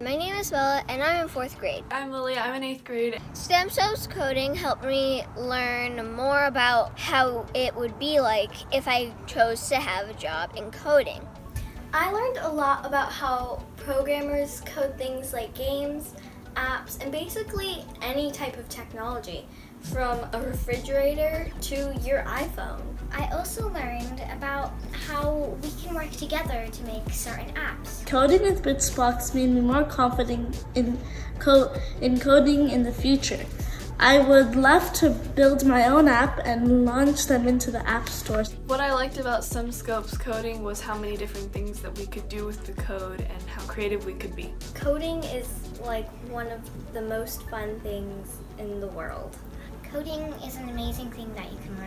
My name is Bella and I'm in fourth grade. I'm Lily, I'm in eighth grade. STEMscopes coding helped me learn more about how it would be like if I chose to have a job in coding. I learned a lot about how programmers code things like games, apps, and basically any type of technology, from a refrigerator to your iPhone. I also learned about how we can work together to make certain apps. Coding with Bitsbox made me more confident in, co- in coding in the future. I would love to build my own app and launch them into the app stores. What I liked about STEMscopes coding was how many different things that we could do with the code and how creative we could be. Coding is like one of the most fun things in the world. Coding is an amazing thing that you can learn.